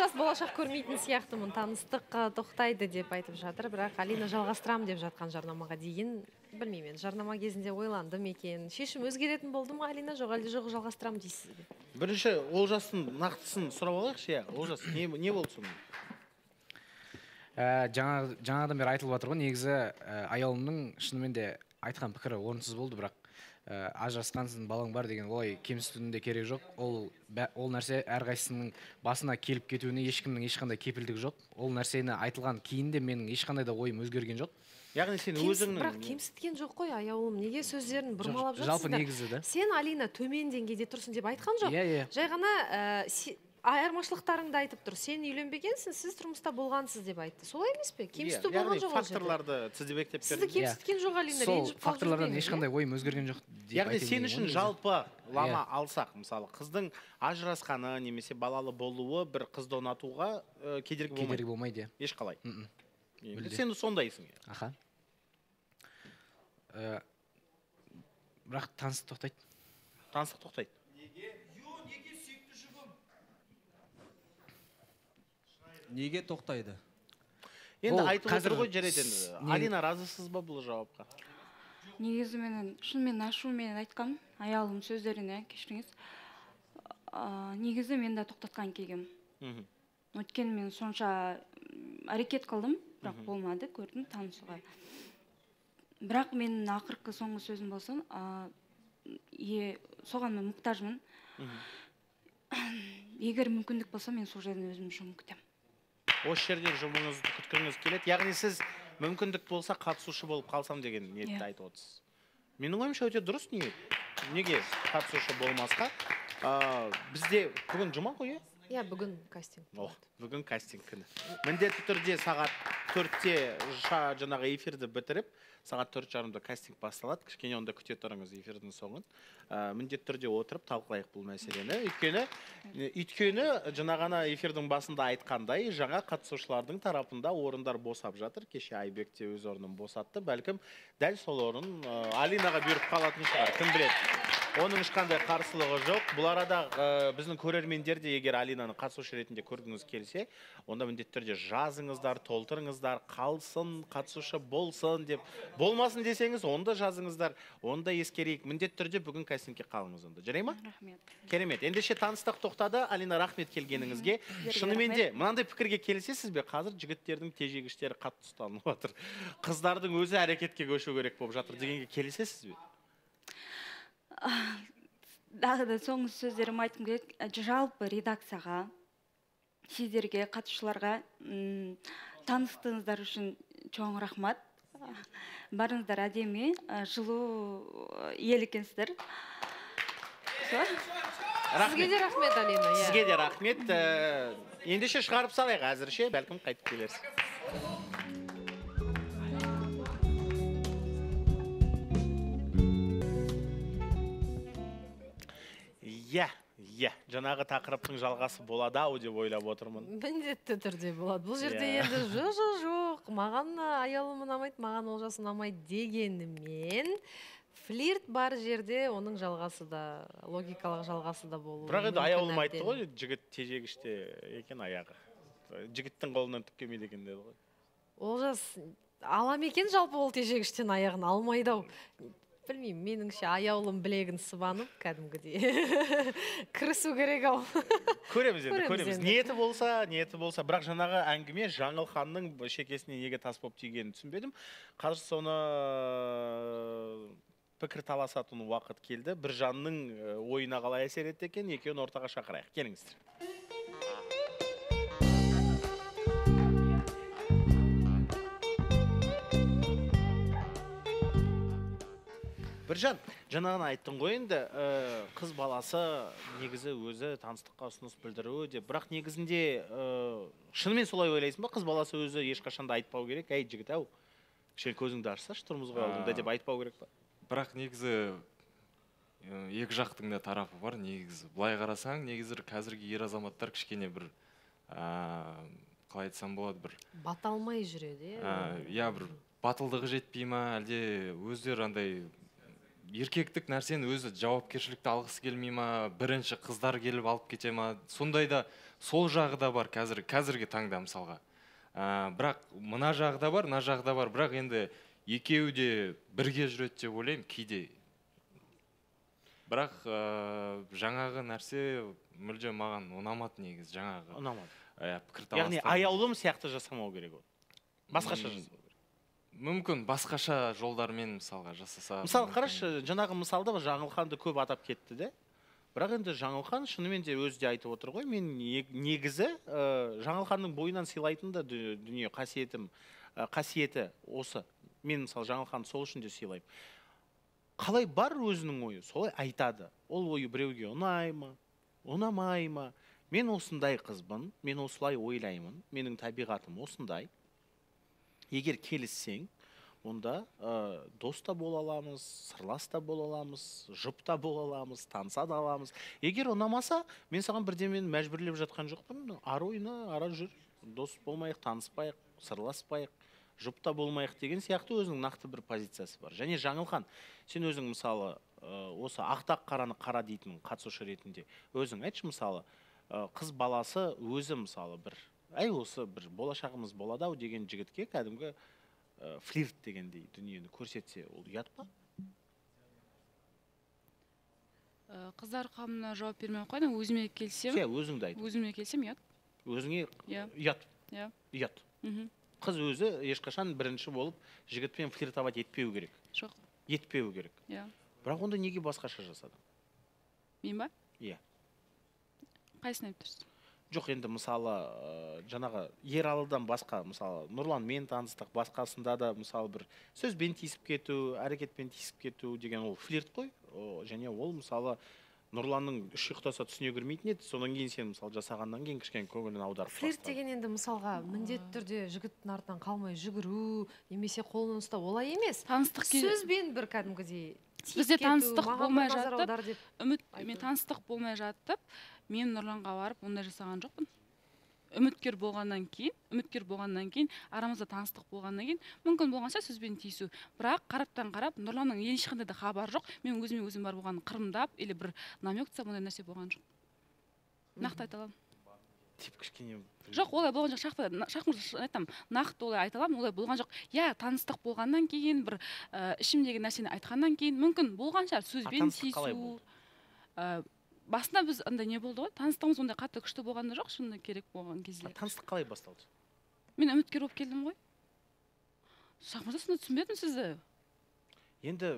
олжас болашақ көрмейтін сияқтымын таныстық тоқтайды деп айтып жатыр. Бірақ алина жалғастырамын деп жатқан жарнамаға дейін білмеймін енді жарнама кезінде ойландым екен. Шешім өзгеретін болды ма алина? Жоқ әлде жоқ жалғастырамын дейсіз бе? Бірінші олжастың нақтысын сұрап алайықшы иә олжас не, не болды сонда? Ә, жаңа жаңадан бері айтылып жатыр ғой негізі ә, аяулымның шынымен де айтқан пікірі орынсыз болды бірақ ә, ажырасқансың балаң бар деген. Олай кемсітудің де керегі жоқ. Ол бә- ол нәрсе әрқайсысының басына келіп кетуіне ешкімнің ешқандай кепілдігі жоқ. Ол нәрсені айтылған кейін де менің ешқандай да ойым өзгерген жоқ. Яғни сен өзіңнің бірақ кемсіткен жоқ қой аяулым неге сөздерін бұрмалап Жоқ, жалпы негізі да. Сен алина төмен деңгейде тұрсың деп айтқан жоқ. Иә иә. Жай ғана ә, айырмашылықтарыңды айтып тұр. Сен үйленбегенсің сіз тұрмыста болғансыз деп айтты. Солай емес пе? Кемсіту Иә, болған жоқ факторларды тізбектеп сізді кемсіткен жоқ алина сол факторлардан иә? ешқандай ойым өзгерген жоқ деп яғни сен үшін жалпы лама алсақ мысалы қыздың ажырасқаны немесе балалы болуы бір қызды ұнатуға ә, кедергі болмайды. Кедергі болмайды иә. Ешқалай. Сен сондайсың. Аха. Ә, бірақ таныстық тоқтайды. Таныстық тоқтайды. Неге? Тоқтайды? Енді айтып отыр ғой жарайды енді. алина разысыз ба бұл жауапқа? Негізі менің шынымен ашумен айтқам аялым сөздеріне кешіріңіз. Ә, негізі мен де тоқтатқан келгем мхм. Өйткені мен сонша әрекет қылдым бірақ болмады көрдім танысуға. Бірақ менің ақырғы соңғы сөзім болсын ә, е, соған мен мұқтажмын. Егер мүмкіндік болса мен сол жерден өзім жұмыс күтемін осы жерден жұмыңызды күткіңіз келеді. Яғни сіз мүмкіндік болса қатысушы болып қалсам деген ниетті Иә. айтып отырсыз. Менің ойымша өте дұрыс ниет. Неге қатысушы болмасқа? Ә, бізде бүгін жұма ғой иә? Иә бүгін кастинг О, бүгін кастинг күні. Міндетті түрде сағат төртте жа- жаңағы эфирді бітіріп сағат төрт жарымда кастинг басталады. Кішкене онда күте тұрыңыз эфирдің соңын. Ә, міндетті түрде отырып талқылайық бұл мәселені. Өйткені өйткені жаңа ғана эфирдің басында айтқандай жаңа қатысушылардың тарапында орындар босап жатыр. Кеше айбек те өз орнын босатты. Бәлкім дәл сол орын ә, алинаға бұйырып қалатын шығар. Кім біледі? Оның ешқандай қарсылығы жоқ. Бұл арада ә, біздің көрермендер де егер алинаны қатысушы ретінде көргіңіз келсе онда міндетті түрде жазыңыздар толтырыңыздар қалсын қатысушы болсын деп. Болмасын десеңіз онда жазыңыздар оны да ескерейік. Міндетті түрде бүгін кастингке қалыңыз онда. Жарай ма? Рахмет. Керемет. Ендеше таныстық тоқтады. Алина рахмет келгеніңізге. Шынымен де мынандай пікірге келісесіз бе? Қазір жігіттердің тежегіштері қатты ұстанып жатыр. Қыздардың өзі әрекетке көшу керек болып жатыр дегенге келісесіз бе? дағы да соңғы сөздерім айтқым келеді. Ә, жалпы редакцияға сіздерге қатысушыларға м, таныстығыңыздар үшін чоң рахмат. Барыңыздар әдемі ә, жылу ә, ел екенсіздер. Сізге де рахмет алина иә. Сізге де рахмет. Ә, ендеше шығарып салайық әзірше бәлкім қайтып келерсіз. Иә иә жаңағы тақырыптың жалғасы болады ау деп ойлап отырмын. Міндетті түрде болады. Бұл жерде енді жоқ жоқ жоқ. Маған аялым ұнамайды маған олжас ұнамайды дегенімен флирт бар жерде оның жалғасы да логикалық жалғасы да болуы бірақ енді аяулым айтты ғой жігіт тежегіште екен аяғы. Жігіттің қолынан түк келмейді екен деді ғой. Олжас ала ма екен жалпы ол тежегіштен аяғын? Алмайды ау. Білмеймін меніңше аяулым білегін сыбанып кәдімгідей кірісу керек ау. Көреміз енді Көреміз ниеті болса ниеті болса. Бірақ жаңағы әңгіме жаңылханның шекесіне неге тас болып тигенін түсінбедім. Қазір соны пікір таласатын уақыт келді. Бір жанның э, ойына қалай әсер етті екен екеуін ортаға шақырайық. Келіңіздер. Біржан жаңа ғана айттың ғой енді ә, қыз баласы негізі өзі таныстыққа ұсыныс білдіруі деп. Бірақ негізінде ә, шынымен солай ойлайсың ба? Қыз баласы өзі ешқашан да айтпау керек. Әй жігіт ау кішкене көзіңді ашсашы тұрмысқа алдыңда деп айтпау керек па? Бірақ негізі э, екі жақтың да тарапы бар. Негізі былай қарасаң негізі қазіргі ер азаматтар кішкене бір ә, қалай айтсам болады бір бата алмай жүреді ә, иә иә бір батылдығы жетпей ма? Әлде өздері андай еркектік нәрсені өзі жауапкершілікті алғысы келмей ма бірінші қыздар келіп алып кете ма? Сондай да сол жағы да бар қазір қазіргі таңда мысалға. Ә, бірақ мына жағы да бар мына жағы да бар. Бірақ енді екеуі де бірге жүреді деп ойлаймын кейде. Бірақ ә, жаңағы нәрсе мүлдем маған ұнамады негізі жаңағы ұнамады. ә, пікірталастар. Яғни аяулым сияқты жасамау керек ол. Басқаша мүмкін басқаша жолдармен мысалға жасаса мысалы қарашы жаңағы мысалда жаңылханды көп атап кетті де. Бірақ енді жаңылхан шынымен де өзі де айтып отыр ғой мен не- негізі ә, жаңылханның бойынан сыйлайтын да дү- дүние қасиетім ә, қасиеті осы. Мен мысалы жаңылханды сол үшін де сыйлаймын қалай бар өзінің ойы? Солай айтады. Ол ойы біреуге ұнай ма? Ұнамай ма? Мен осындай қызбын мен осылай ойлаймын менің табиғатым осындай егер келіссең онда ә, дос та бола аламыз сырлас та бола аламыз жұп та бола аламыз таныса да аламыз. Егер ұнамаса мен саған бірдемені мәжбүрлеп жатқан жоқпын. Ары ойна ара жүр. Дос болмайық таныспайық сырласпайық жұп та болмайық деген сияқты өзінің нақты бір позициясы бар. Және жаңылхан сен өзің мысалы ә, осы ақтақ қараны қара дейтін қатысушы ретінде өзің айтшы мысалы ә, қыз баласы өзі мысалы бір әй осы бір болашағымыз болады ау деген жігітке кәдімгі ә, флирт дегендей дүниені көрсетсе ол ұят па? Қыздар қауымына жауап бермей ақ қояйын өзіме келсем. Сен өзіңді айт. Өзіме келсем ұят. Өзіңе Иә. ұят. Иә. ұят. Қыз өзі ешқашан бірінші болып жігітпен флиртовать етпеу керек. Жоқ. Етпеу керек. Иә. Бірақ онда неге басқаша жасады мен ба? Иә. қайсысын айтып тұрсыз? Жоқ енді мысалы ә, жаңағы ералыдан басқа мысалы нұрланмен таныстық басқасында да мысалы бір сөзбен тиісіп кету әрекетпен тиісіп кету деген ол флирт қой. О, және ол мысалы нұрланның үш ұйықтаса түсіне кірмейтін еді. Содан кейін сен мысалы жасағаннан кейін кішкене көңілін аударып флирт деген енді мысалға міндетті түрде жігіттің артынан қалмай жүгіру немесе қолын ұстау олай емес. Таныстық сөзбен бір кәдімгідей Бізде таныстық болмай жатып, үміт мен таныстық болмай жатып мен нұрланға барып ондай жасаған жоқпын. Үміткер болғаннан кейін үміткер болғаннан кейін арамызда таныстық болғаннан кейін мүмкін болғанша сөзбен тиісу. Бірақ қараптан қарап нұрланның ешқандай да хабары жоқ. Мен өзіме өзім барып оған қырындап или бір намек тастап ондай нәрсе болған жоқ. Нақты айта аламын. Тип кішкене жоқ олай болған жоқ. Шақты шақым айтамын нақты олай айта аламын олай болған жоқ. Иә таныстық болғаннан кейін бір ә, ішімдегі нәрсені айтқаннан кейін мүмкін болған шығар сөзбен тиісу. Басында біз андай не болды ғой? таныстығымыз ондай қатты күшті болған да жоқ шыны керек болған кезде. Таныстық қалай басталды? Мен үміткер болып келдім ғой. Шахмырза сонда түсінбедім сізді. Енді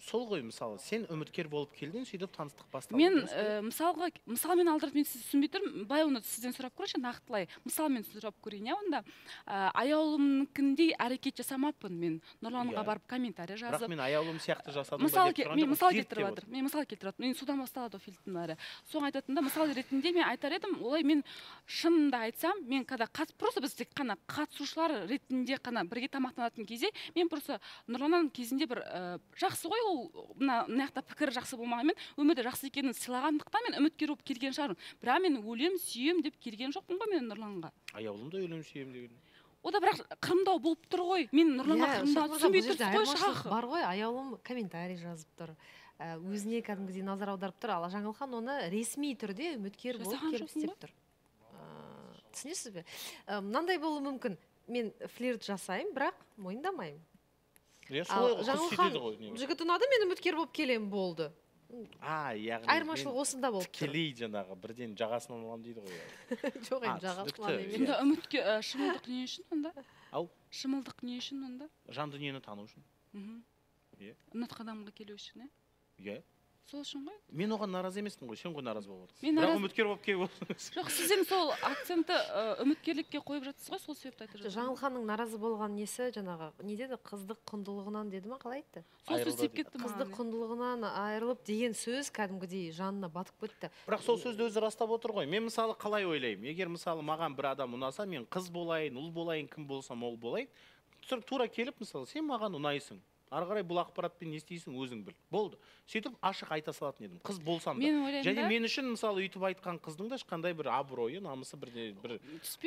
сол ғой мысалы сен үміткер болып келдің сөйтіп таныстық басталды мен ә, мысалға мысалмен алдырып мен сізді түсінбей тұрмын. Былай оны сізден сұрап көрейінші нақтылай. Мысалмен сұрап көрейін иә онда? Ә, аяулымнікіндей әрекет жасамаппын мен. Нұрланға Иә. барып комментарий бірақ жазып. мен аяулым сияқты жасадым ба мысал деп ке- тұрған мен мысал келтіріп деп жатыр отырмын. мен мысал келтіріп жатырмын мен содан басталады ғой флирттің бәрі. Соны айтатын да мысал ретінде мен айтар едім олай мен шынымды айтсам мен когда қат, просто біз тек қана қатысушылар ретінде қана бірге тамақтанатын кезде мен просто нұрланнан кезінде бір ә, жақсы ғой ол мына мына жақта пікірі жақсы болмағанмен өмірде жақсы екенін сыйлағандықтан мен үміткер болып келген шығармын. Бірақ мен өлем сүйем деп келген жоқпын ғой мен нұрланға. Аяулым да өлім сүйемін деген. О да бірақ қырымдау болып тұр ғой. Мен нұрланға Иә, қырымдау түсінбей тұрсыз ғой шах. бар ғой. Аяулым комментарий жазып тұр. Ә, өзіне кәдімгідей назар аударып тұр. Ал жаңылхан оны ресми түрде үміткер болып келіп істеп тұр. Түсінесіз бе? Мынандай болуы мүмкін. Мен флирт жасаймын бірақ мойындамаймын. Иә солай ғой жігіт ұнады мен үміткер болып келемін болды? А яғни айырмашылық осында болып тұр. Тікелей жаңағы бірден жағасынан аламын дейді ғой жоқ енді жағасынан түсінікті, емес. Онда үмітке ә, шымылдық не үшін онда? Ау? шымылдық не үшін онда? Жан дүниені тану үшін. Мхм. Иә. ұнатқан адамға келу үшін иә? Иә. Сол үшін ғой? Мен оған наразы емеспін ғой сен ғой наразы болып отырсың. Мен бірақ үміткер болып келіп отырсыз жоқ сіз енді сол акцентті үміткерлікке қойып жатсыз ғой сол себепті айтып жатырмын. Жаңылханның наразы болған несі жаңағы не деді? Қыздық құндылығынан деді ма? қалай айтты? Сол сөз тиіп кетті қыздық маған құндылығынан айырылып деген сөз кәдімгідей жанына батып кетті. Бірақ сол сөзді өзі растап отыр ғой. Мен мысалы қалай ойлаймын? Егер мысалы маған бір адам ұнаса мен қыз болайын ұл болайын кім болсам ол болайын. Тура келіп мысалы сен маған ұнайсың. Ары қарай бұл ақпаратпен не істейсің өзің біл. Болды. Сөйтіп ашық айта салатын едім. Қыз болсам да. Мен ойлаймын және мен үшін мысалы өйтіп айтқан қыздың да ешқандай бір абыройы намысы бірде бір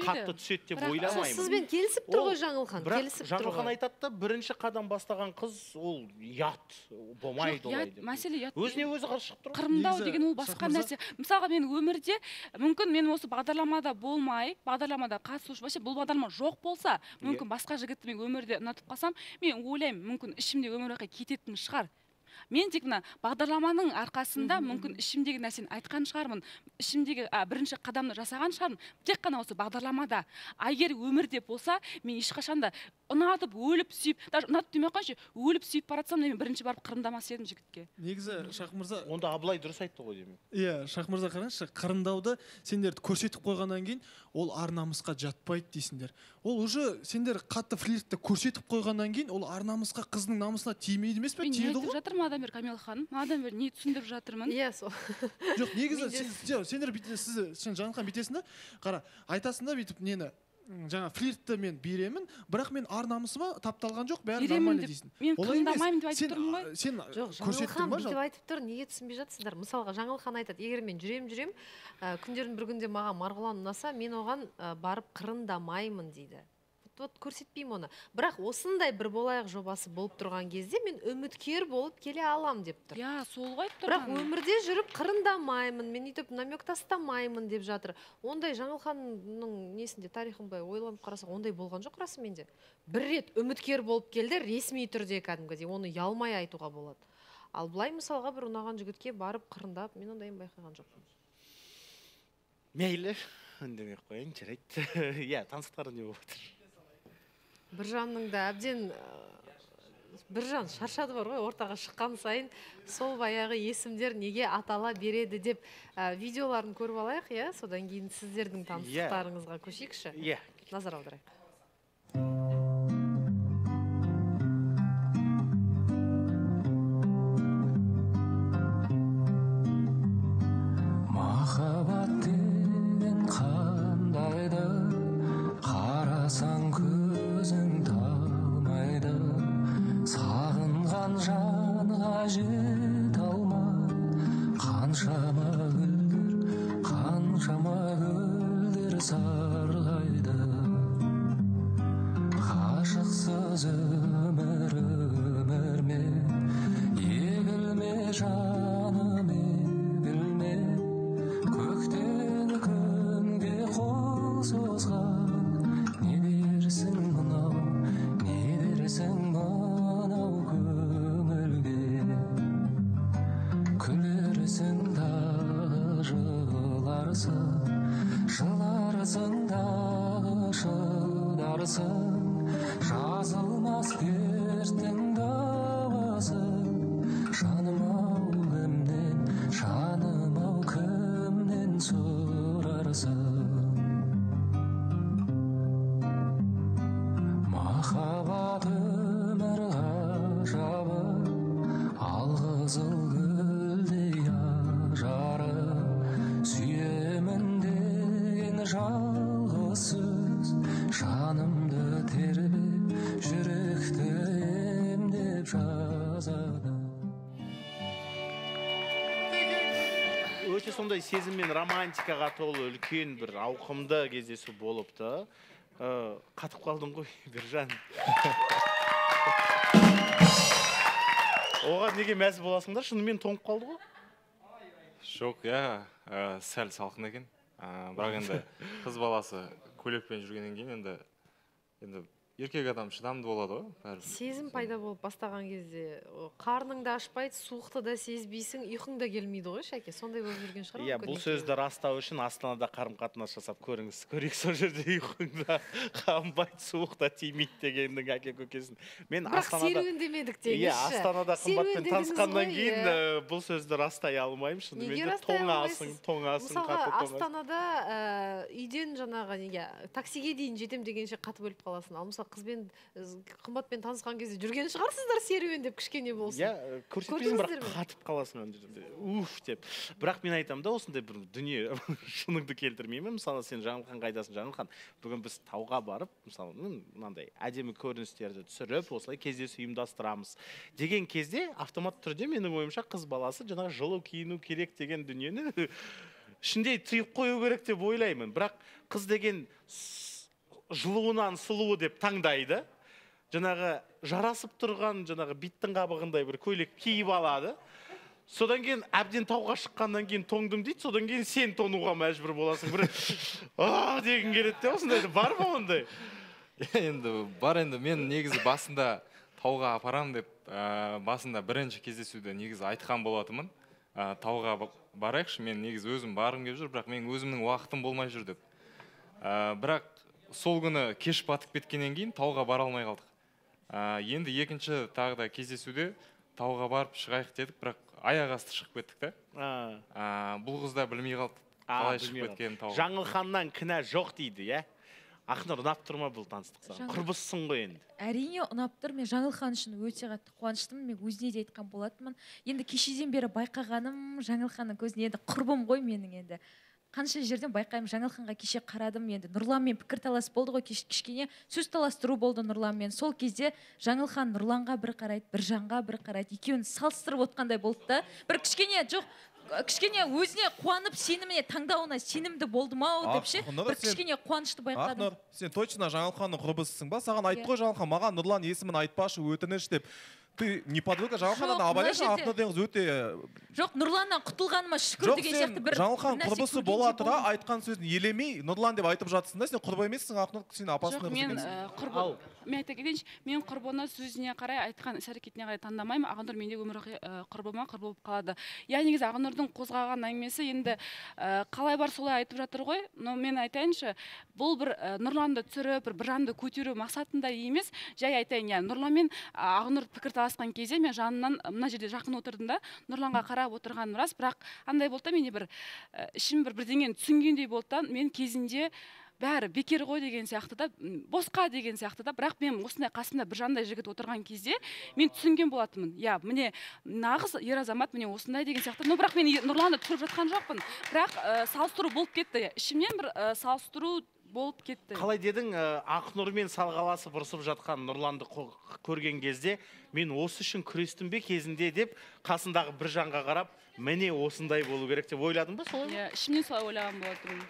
қатты түседі деп ойламаймын. сізбен келісіп тұр ғой жаңылхан келісіп тұр жаңылхан ғой. айтады да бірінші қадам бастаған қыз ол ұят болмайды олай деп. мәселе ұят өзіне өзі қарсы шығып тұр Негізі, деген ол басқа нәрсе. Мысалға мен өмірде мүмкін мен осы бағдарламада болмай бағдарламада қатысушы вообще бұл бағдарлама жоқ болса Иә. мүмкін басқа жігітті мен өмірде ұнатып қалсам мен ойлаймын мүмкін ішімде өмір бақи кететін шығар мен тек мына бағдарламаның арқасында мүмкін ішімдегі нәрсені айтқан шығармын ішімдегі а, бірінші қадамды жасаған шығармын. Тек қана осы бағдарламада. А егер өмірде болса мен ешқашан да ұнатып өліп сүйіп даже ұнатып демей ақ қойыңызшы өліп сүйіп бара жатсам да мен бірінші барып қырындамас едім жігітке. Негізі шах мырза онда абылай дұрыс айтты ғой деймін. Иә шах мырза қараңызшы қырындауды сендерді көрсетіп қойғаннан кейін ол ар намысқа жатпайды дейсіңдер. Ол уже сендер қатты флиртті көрсетіп қойғаннан кейін ол ар намысқа қыздың намысына тимейді емес пе? Тиеді ғой. Адамбер камила ханым манадан бері не түсіндіріп жатырмын. Иә сол. Жоқ негізі сендер сіз сен жанхан бүйтесің да қара айтасың да бүйтіп нені жаңа флиртті мен беремін бірақ мен ар намысыма тапталған жоқ бәрі нормально дейсің. мен қырындамаймын деп айтып тұрмын ғой. сен жоқ көрсеттің жаңылхан ба бүйтіп айтып тұр неге түсінбей жатсыздар мысалға жаңылхан айтады егер мен жүрем жүрем ә, күндердің бір күнде маған марғұлан ұнаса мен оған барып қырындамаймын дейді. Вот, вот көрсетпеймін оны. Бірақ осындай бір болайық жобасы болып тұрған кезде мен үміткер болып келе алам деп тұр. Иә сол ғой айтып бірақ өмірде жүріп қырындамаймын мен өйтіп намек тастамаймын деп жатыр. Ондай жаңылханның несінде тарихын былай ойланып қарасақ ондай болған жоқ расымен де бір рет үміткер болып келді ресми түрде кәдімгідей. Оны ұялмай айтуға болады. Ал былай мысалға бір ұнаған жігітке барып қырындап мен ондайын байқаған жоқпын. Мейлі үндемей ақ қояйын жарайды. Иә таныстықтары не болып жатыр біржанның да әбден ә, біржан шаршады бар ғой ортаға шыққан сайын. Сол баяғы есімдер неге атала береді деп ә, видеоларын көріп алайық иә? Содан кейін сіздердің таныстықтарыңызға көшейікші. Иә. Назар аударайық. So. Сондай сезім мен романтикаға толы үлкен бір ауқымды кездесу болыпты Ә, қатып қалдың ғой біржан. Оған неге мәз боласыңдар? Шынымен тоңып қалды ғой. Жоқ иә. Ә, сәл салқын екен. Ә, бірақ енді қыз баласы көйлекпен жүргеннен кейін енді енді еркек адам шыдамды болады ғой бәрібір. Сезім пайда болып бастаған кезде қарның да ашпайды суықты да сезбейсің ұйқың да келмейді ғой шәке сондай болып жүрген шығар иә бұл сөзді растау үшін астанада қарым қатынас жасап көріңіз. Көрейік сол жерде ұйқыңда қанбайды суық та тимейді дегеннің әке көкесін. Мен бірақ серуендемедік иә деңізші астанада қымбатпен танысқаннан кейін иә. ә, бұл сөзді растай алмаймын шынымен де тоңасың тоңасың мысалға астанада ә, үйден жаңағы неге таксиге дейін жетем дегенше қатып өліп қаласың. Ал мысалы қызбен э, қымбатпен танысқан кезде жүрген шығарсыздар серуендеп кішкене болсын. Иә көрсетпейсің бірақ қатып қаласың ана жерде. Уф деп. Бірақ мен айтамын да осындай бір дүние шыныңды келтірмеймін. Мысалы сен жаңылханға айтасың жаңылхан бүгін біз тауға барып мысалы мынандай әдемі көріністерді түсіріп осылай кездесу ұйымдастырамыз деген кезде автоматты түрде менің ойымша қыз баласы жаңағы жылы киіну керек деген дүниені ішінде түйіп қою керек деп ойлаймын. Бірақ қыз деген жылуынан сұлуы деп таңдайды. Жаңағы жарасып тұрған жаңағы биттің қабығындай бір көйлек киіп алады. Содан кейін әбден тауға шыққаннан кейін тоңдым дейді содан кейін сен тонуға мәжбүр боласың. Бір а дегің келеді де осындай бар ма ондай? Енді бар енді мен негізі басында тауға апарамын деп ә, басында бірінші кездесуде негізі айтқан болатынмын. Ә, тауға ба- барайықшы мен негізі өзім барғым келіп жүр бірақ менің өзімнің уақытым болмай жүр деп. Ә, бірақ сол күні кеш батып кеткеннен кейін тауға бара алмай қалдық. Ә, енді екінші тағы да кездесуде тауға барып шығайық дедік бірақ аяқ асты шығып кеттік та. А, Ә, бұл қыз да білмей қалды қалай шығып кеткенін тауға. Жаңылханнан кінә жоқ дейді иә? Ақнұр ұнап тұр ма бұл таныстық саған? Жаңыл- құрбысың ғой енді. әрине ұнап тұр. Мен жаңылхан үшін өте қатты қуаныштымын. Мен өзіне де айтқан болатынмын. Енді кешеден бері байқағаным жаңылханның көзіне енді құрбым ғой менің енді. Қанша жерден байқаймын жаңылханға кеше қарадым енді нұрланмен пікірталас болды ғой кеш- кішкене. Сөз таластыру болды нұрланмен. Сол кезде жаңылхан нұрланға бір қарайды біржанға бір қарайды. Екеуін салыстырып отқандай болды да. Бір кішкене жоқ кішкене өзіне қуанып сеніміне таңдауына сенімді болдым ау деп ше. Бір кішкене қуанышты байқадым. Ақнұр сен точно жаңылханның құрбысысың ба? Саған айтты Иә. ғой жаңылхан маған нұрлан есімін айтпашы өтініш деп. Ты не подвыка жаңылханнан Жоқ, абайлашы мына жерде- ақнұр деген қыз өте жоқ нұрланнан құтылғаныма шүкір деген сияқты бір жаңылхан құрбысы бола тұра айтқан сөзін елемей нұрлан деп айтып жатсың да сен құрбы емессің ақнұр сен апасының жоқ мен ә, құрбы Ал. мен айта кетейінші мен құрбыны сөзіне қарай айтқан іс әрекетіне қарай таңдамаймын. Ақнұр менде өмірбақи ә, құрбыма құрбы болып қалады. Иә негізі ақнұрдың қозғаған әңгімесі енді ә, қалай бар солай айтып жатыр ғой. Но мен айтайыншы бұл бір нұрланды түсіріп бір біржанды көтеру мақсатында емес. Жай айтайын иә нұрланмен а, ақнұр пікір таласқан кезде мен жанынан мына жерде жақын отырдым да нұрланға қарап отырғаным рас. Бірақ андай болды да менде бір ішім бір бірдеңені түсінгендей болды да мен кезінде бәрі бекер ғой деген сияқты да босқа деген сияқты да. Бірақ мен осындай қасымда бір жандай жігіт отырған кезде мен түсінген болатынмын. Иә міне нағыз ер азамат міне осындай деген сияқты. Но бірақ мен нұрланды түсіріп жатқан жоқпын. Бірақ ә, салыстыру болып кетті. Ішімнен бір ә, салыстыру болып кетті. Қалай дедің ә, ақнұрмен салғаласып ұрысып жатқан нұрланды көрген кезде мен осы үшін күрестім бе кезінде? деп қасындағы бір жанға қарап міне осындай болу керек деп ойладың ба солай иә ішімнен солай ойлаған болатынмын.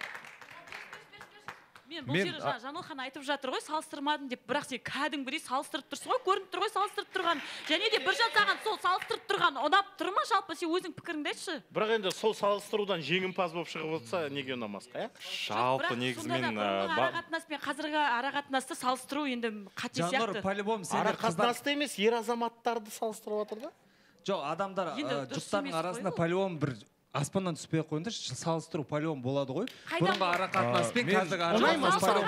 Мен бұл жерде жаңа жаңылхан айтып жатыр ғой салыстырмадым деп. Бірақ сен кәдімгідей салыстырып тұрсың ғой көрініп тұр ғой салыстырып тұрған және де біржан саған сол салыстырып тұрған ұнап тұр ма жалпы? Сен өзің пікіріңді айтшы. Бірақ енді сол салыстырудан жеңімпаз болып шығып отырса неге ұнамасқа иә? Жалпы бірақ негізі сонда да мен бұрынғы ба- арақатынас пен қазіргі арақатынасты салыстыру енді қате сияқты. қыздар қатынасты емес ер азаматтарды салыстырып жатыр да жоқ адамдар жұптардың арасында ол. по-любому бір аспаннан түспей ақ қойыңдаршы салыстыру по-любому болады ғой. Бұрынғы ара қатынас пен қазіргі ара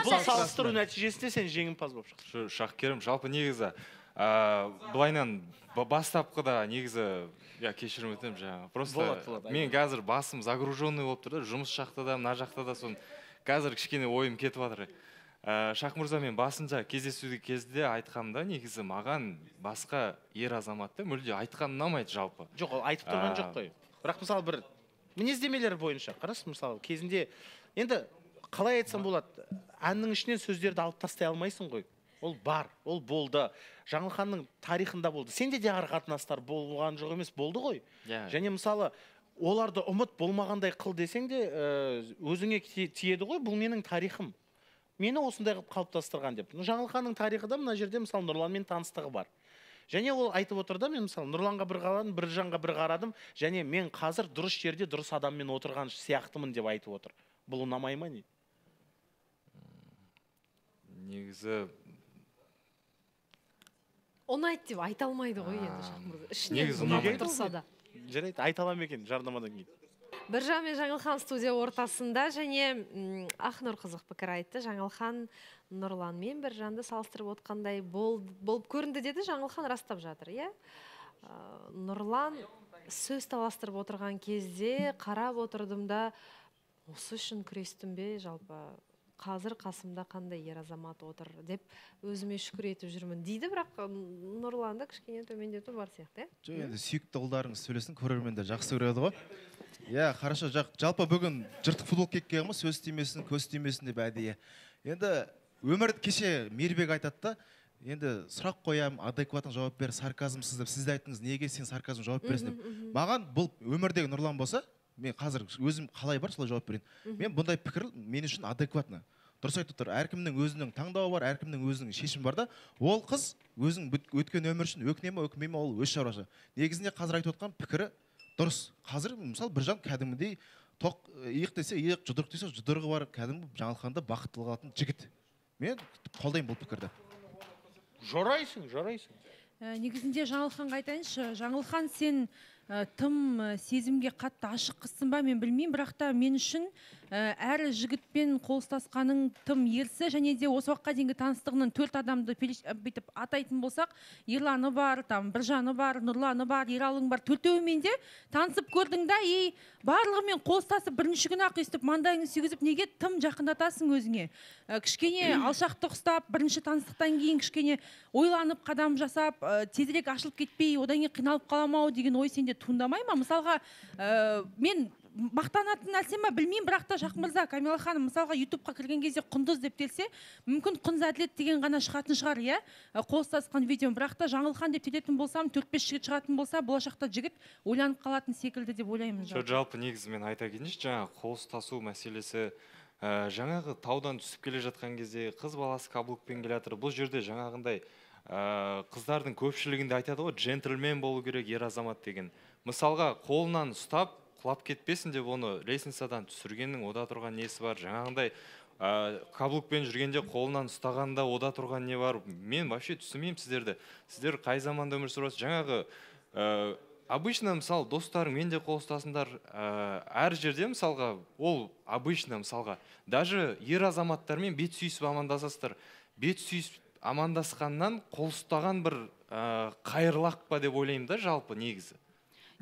бұл салыстыру нәтижесінде сен жеңімпаз болып шықтың. Шахкерім жалпы негізі ә, былайынан ба- бастапқыда негізі иә кешірім өтінемін жаңағы просто Болады, болады, мен қазір басым загруженный болып тұр да жұмыс жақта да мына жақта да соны қазір кішкене ойым кетіп жатыр. Ә, шах мырза мен басында кездесуде кезде айтқанмын да негізі маған басқа ер азаматты мүлде айтқан ұнамайды жалпы. Жоқ ол айтып тұрған жоқ қой. Бірақ мысалы бір мінездемелер бойынша қарашы мысалы кезінде енді қалай айтсам болады әннің ішінен сөздерді алып тастай алмайсың ғой. Ол бар ол болды. Жаңылханның тарихында болды. Сенде де ара қатынастар болған жоқ емес болды ғой. Иә. Және мысалы оларды ұмыт болмағандай қыл десең де өзіңе ти- тиеді ғой бұл менің тарихым. Мені осындай қылып қалыптастырған деп. Жаңылханның тарихы да мына жерде мысалы нұрланмен таныстығы бар. Және ол айтып отыр да мен мысалы нұрланға бір қарадым бір жанға бір қарадым. Және мен қазір дұрыс жерде дұрыс адаммен отырған сияқтымын деп айтып отыр. Бұл ұнамай ма не? Негізі ұнайды деп айта алмайды ғой енді шахмұрза ішінен ұнамайды. тұрса да. Жарайды айта аламын екен жарнамадан кейін. Біржан мен жаңылхан студия ортасында және ақнұр қызық пікір айтты. Жаңылхан нұрланмен біржанды салыстырып отқандай бол, болып көрінді деді. Жаңылхан растап жатыр иә? Ә, нұрлан сөз таластырып отырған кезде қарап отырдым да осы үшін күрестім бе? Жалпы қазір қасымда қандай ер азамат отыр? деп өзіме шүкір етіп жүрмін дейді. Бірақ м, нұрлан да кішкене төмендету бар сияқты иә? Жоқ енді сүйікті ұлдарыңыз сөйлесін көрермендер жақсы көреді ғой. Иә хорошо жақ- жалпы бүгін жыртық футболка киіп келген ғой сөз тимесін көз тимесін деп әдейі. Енді өмір кеше мейірбек айтады да енді сұрақ қоямын адекватно жауап бер сарказмсыз деп сіз де айттыңыз неге сен сарказм жауап бересің деп маған бұл өмірдегі нұрлан болса мен қазір өзім қалай бар солай жауап берейін. Мен бұндай пікір мен үшін адекватно дұрыс айтып тұр әркімнің өзінің таңдауы бар әркімнің өзінің шешімі бар да ол қыз өзінің өткен өмірі үшін өкіне ме өкінбей ме ол өз шаруасы. Негізінде қазір айтып отқан пікірі дұрыс. Қазір мысалы біржан кәдімгідей тоқ иық десе иық жұдырық десе жұдырығы бар кәдімгі жаңылханды бақытты қылатын жігіт. Мен қолдаймын бұл пікірді. Жорайсың жорайсың. Ә, негізінде жаңылханға айтайыншы жаңылхан сен ә, тым сезімге қатты ашық қызсың ба мен білмеймін. Бірақ та мен үшін ә, әр жігітпен қол ұстасқаның тым ерсі және де осы уақытқа дейінгі таныстығының төрт адамды бүйтіп атайтын болсақ ерланы бар там біржаны бар нұрланы бар ералың бар төртеуімен де танысып көрдің да и барлығымен қол ұстасып бірінші күні ақ өйстіп маңдайыңды сүйгізіп неге тым жақындатасың өзіңе? Ә, кішкене алшақтық ұстап бірінші таныстықтан кейін кішкене ойланып қадам жасап ә, тезірек ашылып кетпей одан кейін қиналып қаламын ау деген ой сенде туындамай ма? Мысалға ә, мен мақтанатын нәрсе ма? Білмеймін бірақ та жақын мырза камила ханым мысалға ютубқа кірген кезде құндыз деп келсе мүмкін құндыз әділет деген ғана шығатын шығар иә? Ә, қол ұстасқан видео. Бірақ та жаңылхан деп телетін болсам төрт бес жігіт шығатын болса болашақта жігіт ойланып қалатын секілді деп ойлаймын жоқ жалпы негізі мен айта кетейінші жаңағы қол ұстасу мәселесі ә, жаңағы таудан түсіп келе жатқан кезде қыз баласы каблукпен келе жатыр. Бұл жерде жаңағындай ә, қыздардың көпшілігінде айтады ғой джентльмен болу керек ер азамат деген. Мысалға қолынан ұстап құлап кетпесін деп оны лестницадан түсіргеннің ода тұрған несі бар? Жаңағындай ә, каблукпен жүргенде қолынан ұстағанда ода тұрған не бар? Мен вообще түсінбеймін сіздерді. Сіздер қай заманда өмір сүріп жаңағы ә, обычно мысалы достарыңмен де қол ұстасыңдар ә, әр жерде мысалға ол обычно мысалға. Даже ер азаматтармен бет сүйісіп амандасасыздар. Бет сүйісіп амандасқаннан қол ұстаған бір ә, қайырлақ па деп ойлаймын да жалпы негізі.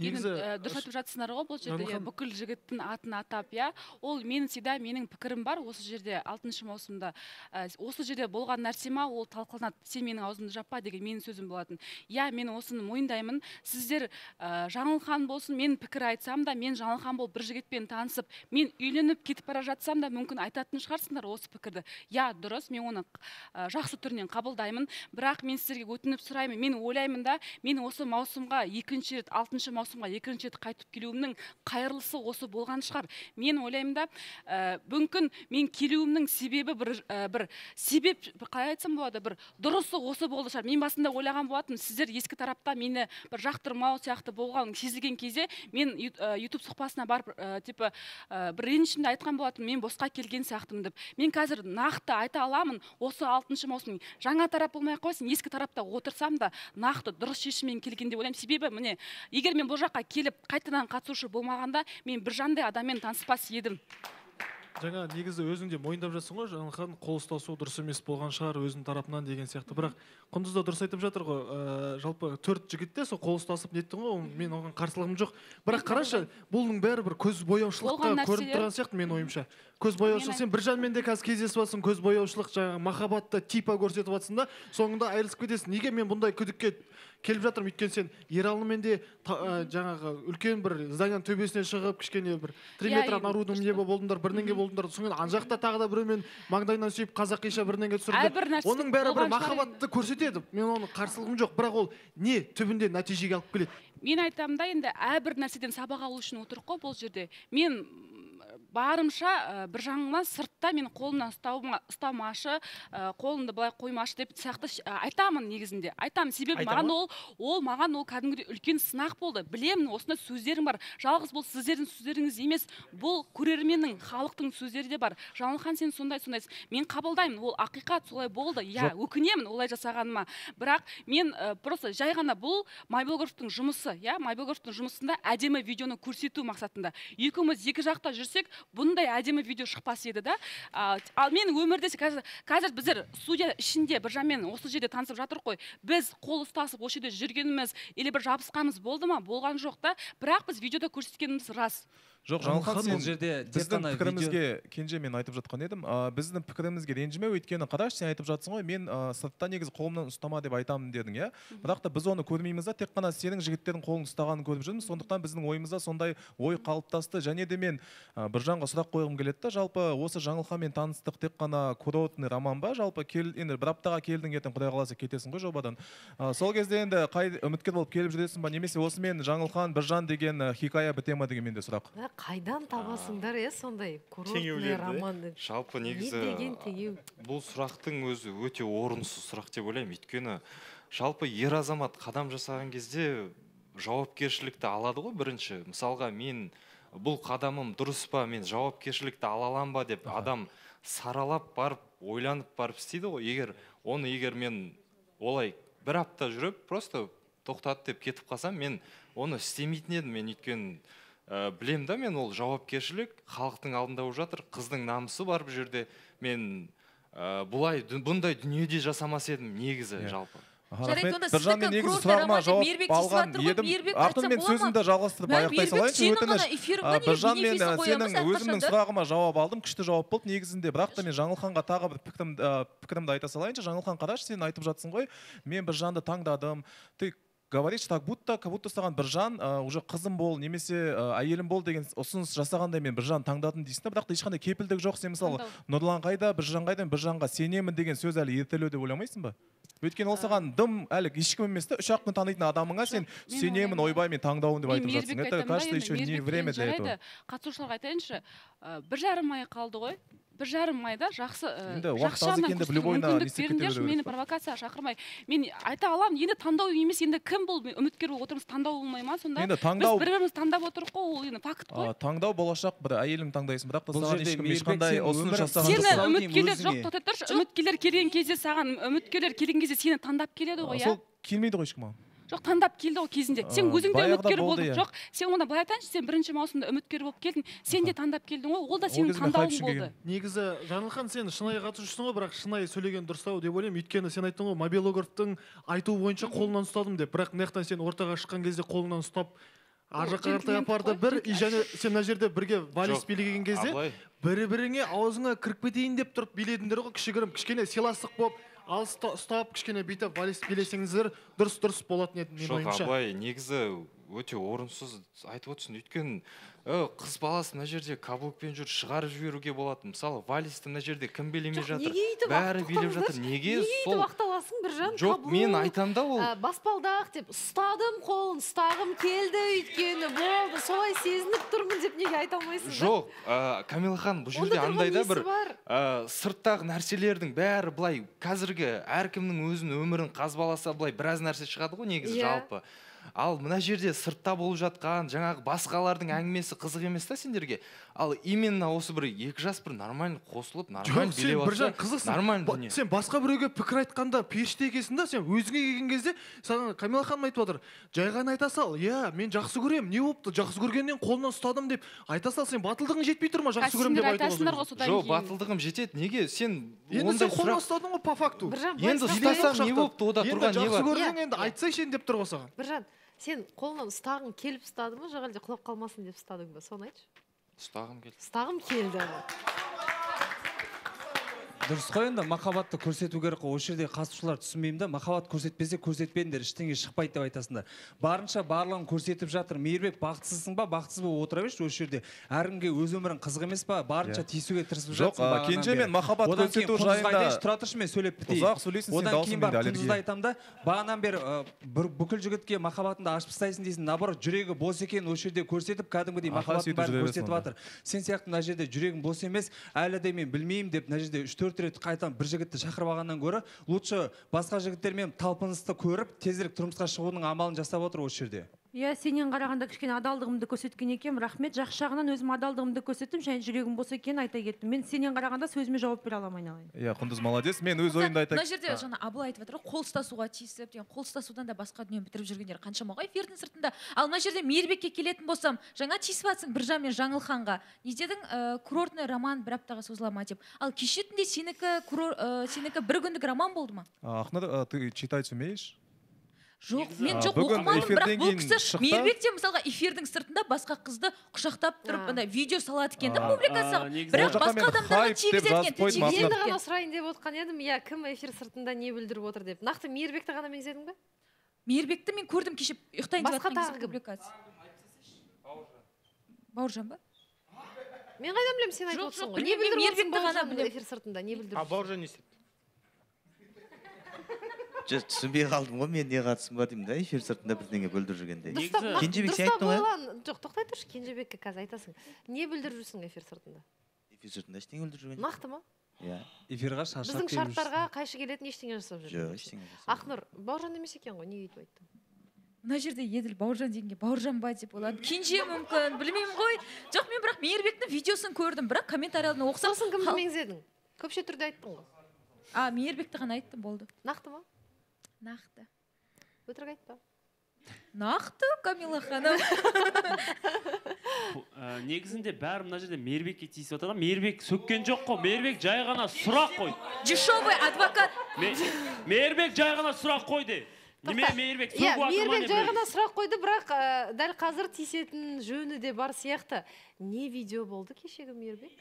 Негізі, ә, дұрыс айтып жатсыңдар ғой бұл жерде. Иә, бүкіл жігіттің атын атап иә? Ол мен всегда менің пікірім бар осы жерде алтыншы маусымда ә, осы жерде болған нәрсе ма ол талқыланады. Сен менің аузымды жаппа деген менің сөзім болатын. Иә мен осыны мойындаймын. Сіздер ә, жаңылхан болсын мен пікір айтсам да мен жаңылхан болып бір жігітпен танысып мен үйленіп кетіп бара жатсам да мүмкін айтатын шығарсыңдар осы пікірді иә дұрыс мен оны ә, жақсы түрінен қабылдаймын. Бірақ мен сіздерге өтініп сұраймын. Мен ойлаймын да мен осы маусымға екінші рет алтыншы маусымға екінші рет қайтып келуімнің қайырлысы осы болған шығар. Мен ойлаймын да ә, мүмкін мен келуімнің себебі бір ә, бір себеп қалай айтсам болады бір дұрысы осы болды шығар. Мен басында ойлаған болатынмын сіздер ескі тарапта мені бір жақтырмау сияқты болған сезілген кезде мен ютуб сұхбасына барып ә, типа ә, бір ренішімді айтқан болатынмын мен босқа келген сияқтымын деп. Мен қазір нақты айта аламын осы алтыншы маусым. Жаңа тарап болмай ақ қойсын ескі тарапта отырсам да нақты дұрыс шешіммен келген деп ойлаймын. Себебі міне егер мен бұл жаққа келіп қайтадан қатысушы болмағанда мен біржандай адаммен таныспас едім. Жаңа негізі өзің де мойындап жатсың ғой жаңылхан қол ұстасу дұрыс емес болған шығар өзінің тарапынан деген сияқты. Бірақ құндыз да дұрыс айтып жатыр ғой ә, жалпы төрт жігіт те сол қол ұстасып неттің ғой мен оған қарсылығым жоқ. Бірақ қарашы бұның бәрі бір көз бояушылыққа көрініп тұрған сияқты менің ойымша. Көз бояушылық сен біржанмен де қазір кездесіп жатсың көз бояушылық жаңағы махаббатты типа көрсетіп жатсың да соңында айырылысып кетесің. Неге мен бұндай күдікке келіп жатырмын. Өйткені сен ералымен де ә, жаңағы үлкен бір зданияның төбесіне шығып кішкене бір три метр нарудың не болдыңдар бірдеңе болдыңдар содан ана жақта тағы да біреумен маңдайынан сүйіп қазақиша бірдеңе түсірді. Оның бәрі бір махаббатты көрсетеді. Мен оның қарсылығым жоқ. Бірақ ол не түбінде нәтижеге алып келеді? Мен айтамын да енді әрбір нәрседен сабақ алу үшін отырық қой бұл жерде. Мен барымша ә, бір жағынан сыртта мен қолымнан ұстамашы ә, қолымды былай қоймашы деп сияқты ә, айтамын негізінде. Айтамын. Себебі маған ма? ол ол маған ол кәдімгідей үлкен сынақ болды. Білемін осындай сөздерім бар. Жалғыз бұл сіздердің сөздеріңіз емес бұл көрерменнің халықтың сөздері де бар. Жаңылхан сен сондай сондайсың. Мен қабылдаймын ол ақиқат солай болды. Иә өкінемін олай жасағаныма. Бірақ мен ә, просто жай ғана бұл майбелгоровтың жұмысы иә майбелгоровтың жұмысында әдемі видеоны көрсету мақсатында. Екеуміз екі жақта жүрсек бұндай әдемі видео шықпас еді да. Ал мен өмірде қазір қазір біздер студия ішінде біржанмен осы жерде танысып жатырмық қой біз қол ұстасып осы жерде жүргеніміз или бір жабысқанымыз болды ма? Болған жоқ та. Бірақ біз видеода көрсеткеніміз рас. Жоқ жаңылхан Жаңылхан, сен бұл жерде біздің пікірімізге кенже мен айтып жатқан едім. Ә, біздің пікірімізге ренжіме өйткені қарашы сен айтып жатсың ғой мен ә, сыртта негізі қолымнан ұстама деп айтамын дедің иә? Бірақ та біз оны көрмейміз да тек қана сенің жігіттердің қолын ұстағанын көріп жүрміз. Сондықтан біздің ойымызда сондай ой қалыптасты. Және де мен ә, біржанға сұрақ қойғым келеді да жалпы осы жаңылханмен таныстық тек қана курортный роман ба? Жалпы кел енді бір аптаға келдің ертең құдай қаласа кетесің ғой жобадан. Ә, сол кезде енді қай үміткер болып келіп жүресің ба? Немесе осымен жаңылхан біржан деген хикая біте ма деген менде сұрақ. Қайдан табасыңдар иә сондай курортный жалпы негізі не деген теңеу? бұл сұрақтың өзі өте орынсыз сұрақ деп ойлаймын. Өйткені жалпы ер азамат қадам жасаған кезде жауапкершілікті алады ғой бірінші. Мысалға мен бұл қадамым дұрыс па? Мен жауапкершілікті ала аламын ба? деп адам саралап барып ойланып барып істейді ғой. Егер оны егер мен олай бір апта жүріп просто тоқтат деп кетіп қалсам мен оны істемейтін едім. Мен өйткені ә, білем да мен ол жауапкершілік халықтың алдында болып жатыр. Қыздың намысы бар бұл жерде. Мен ә, бұлай бұндай дүниеде жасамас едім негізі жалпы. Рахмет. біржан мен сіздікі негізі курортный сұрағыма жауап алған едім. Артын мен сөзімді жалғастырып аяқтай салайыншы өтініш. біржан мен қоямыз сенің өзімнің сұрағыма жауап алдым. Күшті жауап болды негізінде. Бірақ та мен жаңылханға тағы бір пікірім, пікірімді айта салайыншы. Жаңылхан қарашы сен айтып жатсың ғой. Мен біржанды таңдадым. Ты говоришь так будто как будто саған біржан ә, уже қызым бол немесе ә, әйелім бол деген ұсыныс жасағандай мен біржан таңдадым дейсің да бірақ та ешқандай кепілдік жоқ сен мысалы нұрлан қайда біржан қайда біржанға сенемін деген сөз әлі ертелеу деп ойламайсың ба? Өйткені ол саған дым әлі ешкім емес та үш ақ күн танитын адамыңа сен сенемін ойбай мен таңдауым деп айтып мейірбекке это кажется еще не время для этого. қатысушыларға айтайыншы бір жарым ай қалды ғой. Бір жарым айда жақсы Енді уақыт аз екенде мүмкіндік мені провокацияға шақырмай. Мен айта аламын енді таңдау емес енді кім бұл? Үміткер болып отырмыз таңдау болмай ма сонда? Енді таңдау- біз бір бірімізді таңдап отырмық қой ол енді факт қой. Таңдау болашақ бір әйелің таңдайсың бірақ та Бұл саған жерде ешкім ешқандай ұсыныс жасаған сені үміткерлер жоқ тоқтай тұршы үміткерлер келген кезде саған үміткерлер келген кезде сені таңдап келеді ғой иә? сол келмейді ғой ешкім маған. Жоқ таңдап келді ғой кезінде. Сен өзің де үміткер болды, болдың. иә. жоқ сен онда былай айтайыншы сен бірінші маусымда үміткер болып келдің сен де таңдап келдің ғой ол да сенің таңдауың болды. негізі жаңылхан сен шынайы қатысушысың ғой бірақ шынайы сөйлеген дұрыстау деп ойлаймын. Өйткені сен айттың ғой мобилографтың айтуы бойынша қолынан ұстадым деп. Бірақ мына жақтан сен ортаға шыққан кезде қолыңнан ұстап ар жаққа қаратай апарды бір и және сен мына жерде бірге вальс Жоқ, билеген кезде бірі біріңе аузыңа кіріп кетейін деп тұрып биледіңдер ғой кішігірім. Кішкене сыйластық болып алыста ұстап кішкене бүйтіп вальс билесеңіздер дұрыс дұрыс болатын еді менің жоқ ойымша. абылай негізі өте орынсыз айтып отырсың. Өйткені қыз баласы мына жерде каблукпен жүр шығарып жіберуге болады мысалы вальсті мына жерде кім билемей жатыр? неге өйтіп бәрі билеп жатыр. Неге өйтіп сол ақталасың біржан жоқ мен айтамын да ол. ә, баспалдақ деп ұстадым қолын ұстағым келді өйткені. Болды солай сезініп тұрмын деп неге айта алмайсың жоқ ә, камила ханым бұл жерде андай да бір ә, сырттағы нәрселердің бәрі былай қазіргі әркімнің өзінің өмірін қазбаласа былай біраз нәрсе шығады ғой негізі Иә. жалпы. Ал мына жерде сыртта болып жатқан жаңағы басқалардың әңгімесі қызық емес та сендерге? Ал именно осы бір екі жас бір нормально қосылып нормально билеп жатса қызықсың. нормально Ба- дүние. сен басқа біреуге пікір айтқанда періште екенсің да сен өзіңе келген кезде саған камила ханым айтып жатыр жай ғана айта сал иә мен жақсы көремін не болыпты жақсы көргеннен қолынан ұстадым деп айта сал сен батылдығың жетпей тұр ма жақсы көремін деп айтуға айтасыңдар ғой содан жоқ батылдығым жетеді неге? Сен енді ондай сен қолынан ұстадың ғой по факту. Енді ұстасам не болыпты ода тұрған не жақсы бар? көрсең Иә, енді айтсайшы енді деп тұр ғой саған. Біржан сен қолынан ұстағың келіп ұстады ма жоқ әлде құлап қалмасын деп ұстадың ба? соны айтшы. Ұстағым келді. Ұстағым келді. Дұрыс қой енді махаббатты көрсету керек қой. Осы жерде қатысушылар түсінбеймін да махаббат көрсетпесе көрсетпеңдер ештеңе шықпайды деп айтасыңдар. Барынша барлығын көрсетіп жатыр. Мейірбек бақытсызсың ба? Бақытсыз болып отыра берші осы жерде. Әркімге өз өмірің қызық емес па? Барынша Иә. тиісуге тырысып Жоқ, жатсың бағанадан кенже мен махаббат көрсету жайында- айтайыншы, тұра тұршы мен сөйлеп бітейін. Ұзақ сөйлейсің, одан кейін барып құндызды айтамын да бағанан бері бүкіл жігітке махаббатыңды ашып тастайсың дейсің. Наоборот жүрегі бос екенін осы жерде көрсетіп кәдімгідей Аха, махаббаттың бәрін көрсетіп жатыр. Сен сияқты мына жерде жүрегің бос емес әлі де мен білмеймін деп мына жерде үш төрт рет қайтадан бір жігітті шақырып алғаннан гөрі лучше басқа жігіттермен талпынысты көріп тезірек тұрмысқа шығудың амалын жасап отыр осы жерде. Иә сенен қарағанда кішкене адалдығымды көрсеткен екенмін. Рахмет. Жақсы жағынан өзім адалдығымды көрсеттім. Және жүрегім бос екенін айта кеттім. Мен сенен қарағанда сөзіме жауап бере аламын айналайын иә құндыз молодец. Мен өз ойымды айта мына жерде жаңа абыл айтып жатыр ғой қол ұстасуға тиісіп деген қол ұстасудан да басқа дүниені бітіріп жүргендер қаншама ғой эфирдің сыртында. Ал мына жерде мейірбекке келетін болсам жаңа тиісіп жатсың біржан мен жаңылханға не дедің ә, курортный роман бір аптаға созыла ма деп. Ал кеше түнде сенікі ә, сенікі бір күндік роман болды ма? А, Ахнар, а, ты читать умеешь жоқ мен А, жоқ оқымадым бірақ бұл кісі мейірбек те мысалға эфирдің сыртында басқа қызды құшақтап тұрып андай видео салады екен да А, публикасына а, негізі- бірақ басқа адамдарға тигізеді енді ғана сұрайын деп отқан едім иә кім эфир сыртында не білдіріп отыр деп. Нақты мейірбекті ғана меңзедің ба мейірбекті мен көрдім кеше ұйықтайын деп Басқа жатқан тағы кезде кім? публикация. Бауыржан ба? Мен қайдан білемін сен айтып отырсың ғой. Не білдіріп отырсың эфир сыртында не а білдіріп бауыржан не істепті жоқ түсінбей қалдым ғой мен не қатысым бар деймін да эфир сыртында бірдеңе бүлдіріп дұрыстап кенжебек сен айттың ғой. ойлан. Жоқ тоқтай тұршы кенжебекке қазір айтасың. Не білдіріп жүрсің эфир сыртында? Эфир сыртында ештеңе бүлдіріп жүрген нақты ма? Иә. Эфирға шаршап біздің шарттарға қайшы келетін ештеңе жасап жоқ жүрген ештеңе ақнұр бауыржан емес екен ғой? Неге өйтіп айттың? Мына жерде еділ бауыржан дегенге бауыржан ба деп ойладым кенже мүмкін білмеймін ғой. Жоқ мен бірақ мейірбектің видеосын көрдім. Бірақ комментарияларын оқысам сосын кімді меңзедің көпше түрде айттың ғой. А мейірбекті ғана айттым болды. Нақты ма? Нақты өтірік айтпа нақты камила ханым? Ә, негізінде бәрі мына жерде мейірбекке тиісіп жатыр да мейірбек сөккен жоқ қой. Мейірбек жай ғана сұрақ қой. Дешевый адвокат. Ме- мейірбек жай ғана сұрақ қойды неме мейірбек? Иә сөгіп жатыр ма мейірбек жай ғана сұрақ қойды бірақ ә, дәл қазір тиісетін жөні де бар сияқты. Не видео болды кешегі мейірбек?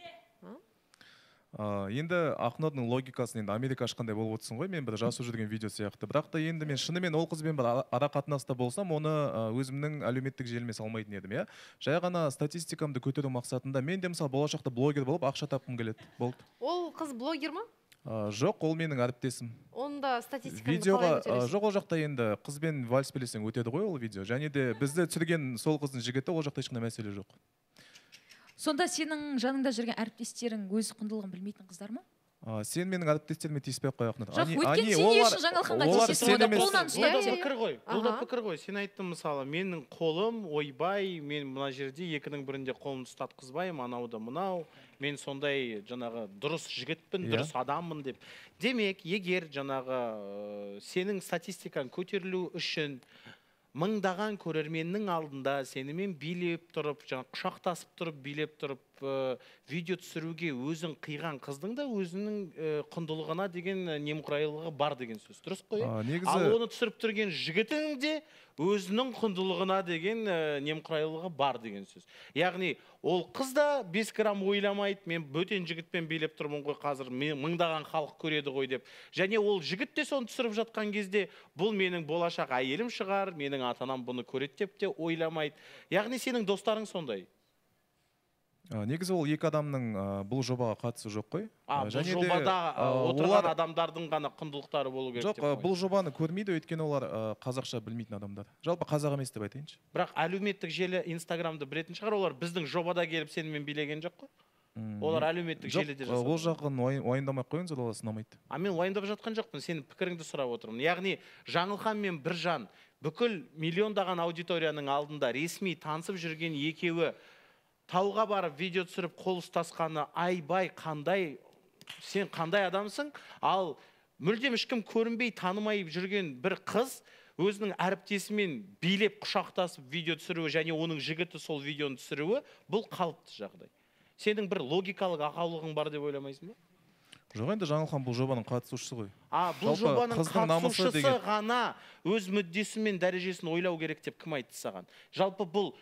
А? А, енді ақнұрдың логикасын енді америка ашқандай болып отырсың ғой мен бір жасып жүрген видео сияқты. Бірақ та енді мен шынымен ол қызбен бір ара- қатынаста болсам оны а, өзімнің әлеуметтік желіме салмайтын едім иә. Жай ғана статистикамды көтеру мақсатында мен де мысалы болашақта блогер болып ақша тапқым келеді. Болды. Ол қыз блогер ма? А, жоқ ол менің әріптесім. Онда статистиканы видеоға жоқ ол жақта енді қызбен вальс билесең өтеді ғой ол видео. Және де бізді түсірген сол қыздың жігіті ол жақта ешқандай мәселе жоқ. Сонда сенің жаныңда жүрген әріптестерің өз құндылығын білмейтін қыздар ма? А, сен менің әріптестеріме тиіспей ақ қой ақнұр Жоқ, өйткені сен не олар- үшін тиісесің Иә, ұстап бұл да алып. пікір ғой бұл да пікір ғой. Сен айттың мысалы менің қолым ойбай мен мына жерде екінің бірінде қолымды ұстатқызбаймын анау да мынау. Мен сондай жаңағы дұрыс жігітпін Иә. дұрыс адаммын деп. Демек егер жаңағы ә, сенің статистикаң көтерілу үшін мыңдаған көрерменнің алдында сенімен билеп тұрып жаңа құшақтасып тұрып билеп тұрып видео түсіруге өзің қиған қыздың да өзінің ә, құндылығына деген немқұрайлығы бар деген сөз. Дұрыс қой? Негізі- ал оны түсіріп тұрген жігітің де өзінің құндылығына деген ә, немқұрайлығы бар деген сөз. Яғни ол қыз да 5 грамм ойламайды мен бөтен жігітпен билеп тұрмын ғой қазір мыңдаған халық көреді ғой деп. Және ол жігіт те соны түсіріп жатқан кезде бұл менің болашақ әйелім шығар менің ата анам бұны көреді деп те ойламайды. Яғни сенің достарың сондай. Негізі ол екі адамның а, бұл жобаға қатысы жоқ қой. А бұл және де, жобада ә, отырған олар- адамдардың ғана құндылықтары болу керек жоқ бұл жобаны көрмейді өйткені олар қазақша білмейтін адамдар. Жалпы қазақ емес деп айтайыншы. Бірақ әлеуметтік желі инстаграмды білетін шығар олар біздің жобада келіп сенімен билеген жоқ қой. Олар әлеуметтік желіде а, ол жағын уай- уайымдамай ақ қойыңыздар олар сынамайды. А мен уайымдап жатқан жоқпын сенің пікіріңді сұрап отырмын. Яғни жаңылхан мен біржан бүкіл миллиондаған аудиторияның алдында ресми танысып жүрген екеуі тауға барып видео түсіріп қол ұстасқаны айбай қандай сен қандай адамсың? Ал мүлдем ешкім көрінбей танымай жүрген бір қыз өзінің әріптесімен билеп құшақтасып видео түсіруі және оның жігіті сол видеоны түсіруі бұл қалыпты жағдай. Сенің бір логикалық ақаулығың бар деп ойламайсың ба? Жоқ енді жаңылхан бұл жобаның қатысушысы ғой. А бұл жобаның қатысушысы деген- ғана өз мүддесі мен дәрежесін ойлау керек деп кім айтты саған? Жалпы бұл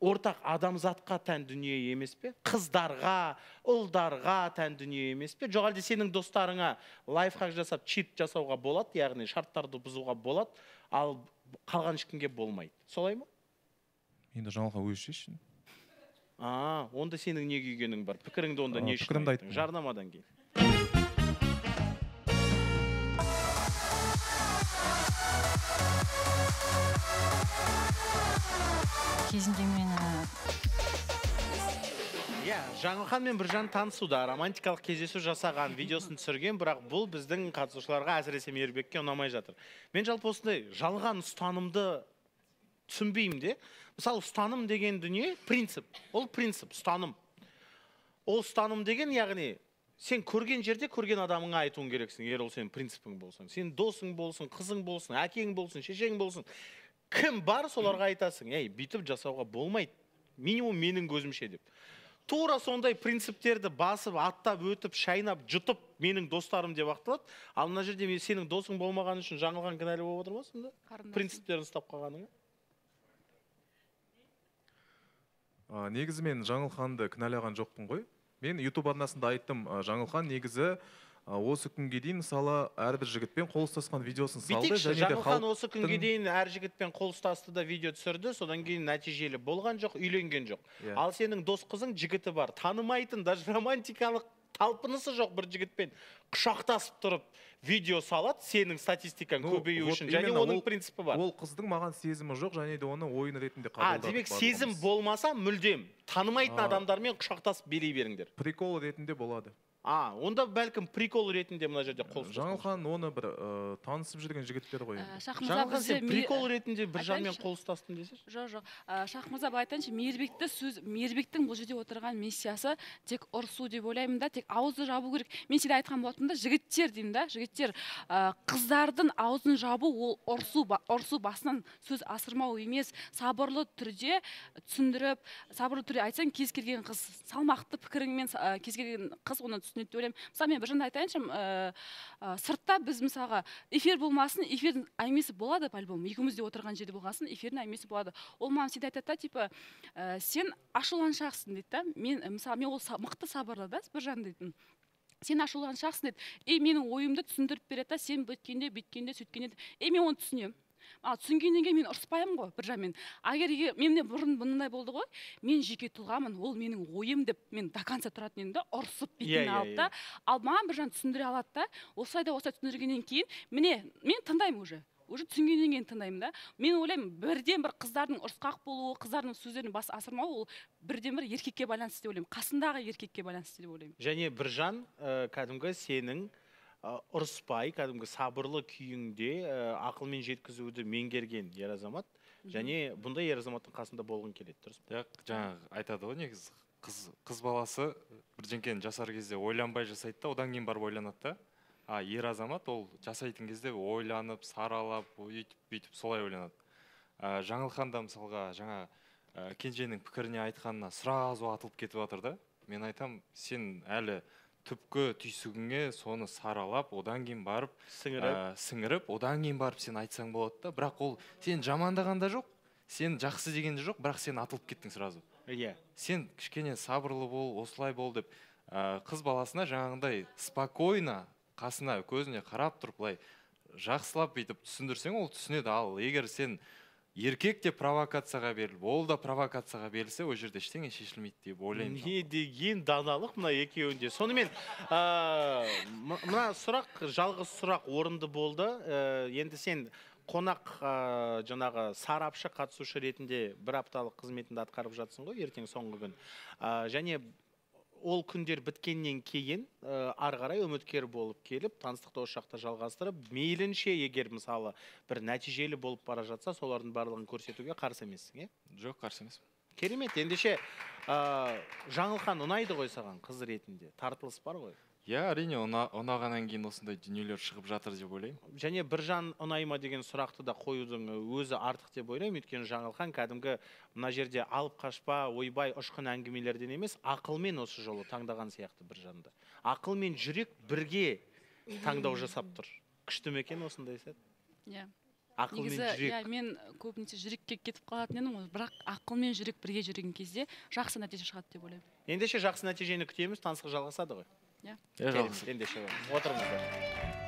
ортақ адамзатқа тән дүние емес пе? Қыздарға ұлдарға тән дүние емес пе? Жоқ әлде сенің достарыңа лайфхак жасап чит жасауға болады яғни шарттарды бұзуға болады ал қалған ешкімге болмайды. Солай ма? Енді жаңылхан өзі шешсін. А онда сенің не күйгенің бар? Пікіріңді онда не үшін пікірімді айттым. жарнамадан кейін. Кезінде мен жаңылхан мен біржан танысуда романтикалық кездесу жасаған видеосын түсірген бірақ бұл біздің қатысушыларға әсіресе мейірбекке ұнамай жатыр. Мен жалпы осындай жалған ұстанымды түсінбеймін де мысалы ұстаным деген дүние принцип. Ол принцип ұстаным. Ол ұстаным деген яғни сен көрген жерде көрген адамыңа айтуың керексің егер ол сенің принципің болсаң. Сенің досың болсын қызың болсын әкең болсын шешең болсын. Кім бар соларға айтасың ей бүйтіп жасауға болмайды. Минимум менің көзімше деп. Тура сондай принциптерді басып аттап өтіп шайнап жұтып менің достарым деп ақталады. Ал мына жерде мен сенің досың болмағаны үшін жаңылхан кінәлі болып отыр ма сонда? Принциптерін ұстап қалғаныңа А, негізі мен жаңылханды кінәлаған жоқпын ғой. Мен ютуб арнасында айттым а, жаңылхан негізі осы күнге дейін мысалы әрбір жігітпен қол ұстасқан видеосын салды және де жаңылхан осы күнге дейін әр жігітпен қол ұстасты да видео түсірді. Содан кейін нәтижелі болған жоқ үйленген жоқ. Иә. ал сенің дос қызың жігіті бар. Танымайтын даже романтикалық талпынысы жоқ бір жігітпен құшақтасып тұрып видео салады сенің статистикаң Ну, көбею үшін. Және оның ол- принципі бар. ол қыздың маған сезімі жоқ және де оны ойын ретінде а қабылдадық демек сезім болмаса мүлдем танымайтын А. адамдармен құшақтасып билей беріңдер. Прикол ретінде болады. А онда бәлкім прикол ретінде мына жерде қол жаңылхан оны бір ы, танысып жүрген жігіттер ғой енді. Шах мырза жаңылхан бізде сен прикол ретінде бір жанмен қол ұстастым десеңші жоқ жоқ. Ә, шах мырза былай айтайыншы мейірбекті сөз мейірбектің бұл жерде отырған миссиясы тек ұрысу деп ойлаймын да тек ауызды жабу керек. Мен сізге айтқан болатынмын да жігіттер деймін да жігіттер ә, қыздардың аузын жабу ол ұрысу ба- ұрысу басынан сөз асырмау емес. Сабырлы түрде түсіндіріп сабырлы түрде айтсаң кез келген қыз салмақты пікіріңмен ә, кез келген қыз оны түсінеді деп ойлаймын. Мысалы мен бір жанда айтайыншы ә, ә, сыртта біз мысалға эфир болмасын эфирдің әңгімесі болады по-любому екеуміз де отырған жерде болған соң эфирдің әңгімесі болады. Ол маған всегда айтады да типа ә, сен ашуланшақсың дейді да. Мен ә, мысалы мен ол са- мықты сабырлы да біржан дейтін. Сен ашуланшақсың дейді. Ей менің ойымды түсіндіріп береді да сен бүйткенде бүйткенде сөйткенде ей мен оны түсінемін а түсінгеннен кейін мен ұрыспаймын ғой біржанмен егер егер менде бұрын мындай болды ғой мен жеке тұлғамын ол менің ойым деп мен до конца тұратын едім да ұрысып Иә, бетіне иә, алып та. ал маған біржан түсіндіре алады да осылай да осылай түсіндіргеннен кейін міне мен тыңдаймын уже уже түсінгеннен кейін тыңдаймын да. Мен ойлаймын бірден бір қыздардың ұрысқақ болуы қыздардың сөздерін бас асырмауы ол бірден бір еркекке байланысты деп ойлаймын. Қасындағы еркекке байланысты деп ойлаймын. Және біржан ә, кәдімгі сенің ұрыспай кәдімгі сабырлы күйіңде ә, ақылмен жеткізуді меңгерген ер азамат. Және бұндай ер азаматтың қасында болғың келеді дұрыс па? Жаңағы айтады ғой негізі қыз қыз баласы бірдеңкені жасар кезде ойланбай жасайды да одан кейін барып ойланады да. А ер азамат ол жасайтын кезде ойланып саралап өйтіп бүйтіп солай ойланады. Ә, жаңылхан да мысалға жаңа ә, кенженің пікіріне айтқанына сразу атылып кетіп жатыр да. Мен айтам сен әлі түпкі түйсігіңе соны саралап одан кейін барып Сіңіріп. ә, сіңіріп одан кейін барып сен айтсаң болады да. Бірақ ол сен жамандаған да жоқ сен жақсы деген де жоқ бірақ сен атылып кеттің сразу. Иә. Сен кішкене сабырлы бол осылай бол деп ә, қыз баласына жаңағындай спокойно қасына көзіне қарап тұрып былай жақсылап бүйтіп түсіндірсең ол түсінеді. Ал егер сен еркек те провокацияға беріліп ол да провокацияға берілсе ол жерде ештеңе шешілмейді деп ойлаймын не деген даналық мына екеуінде сонымен ә, мына сұрақ жалғыз сұрақ орынды болды. Ә, енді сен қонақ ә, жаңағы сарапшы қатысушы ретінде бір апталық қызметіңді атқарып жатсың ғой ертең соңғы күн. Және ол күндер біткеннен кейін ә, ары қарай үміткер болып келіп таныстықты осы жақта жалғастырып мейлінше егер мысалы бір нәтижелі болып бара жатса солардың барлығын көрсетуге қарсы емессің иә жоқ қарсы емеспін. Керемет. Ендеше ә, жаңылхан ұнайды ғой саған қыз ретінде? Тартылыс бар ғой. Иә әрине ұна- ұнағаннан кейін осындай дүниелер шығып жатыр деп ойлаймын. Және біржан ұнай ма деген сұрақты да қоюдың өзі артық деп ойлаймын. Өйткені жаңылхан кәдімгі мына жерде алып қашпа ойбай ұшқын әңгімелерден емес ақылмен осы жолы таңдаған сияқты біржанды. Ақыл мен жүрек бірге таңдау жасап тұр. Күшті ме екен осындай сәт? Иә. Ақыл мен жүрек. иә мен көбінесе жүрекке кетіп қалатын едім ғой бірақ ақыл мен жүрек бірге жүрген кезде жақсы нәтиже шығады деп ойлаймын. Ендеше жақсы нәтижені күтеміз таныстық жалғасады ғой. Иә Иә, жалғасады. ендеше отырыңыздар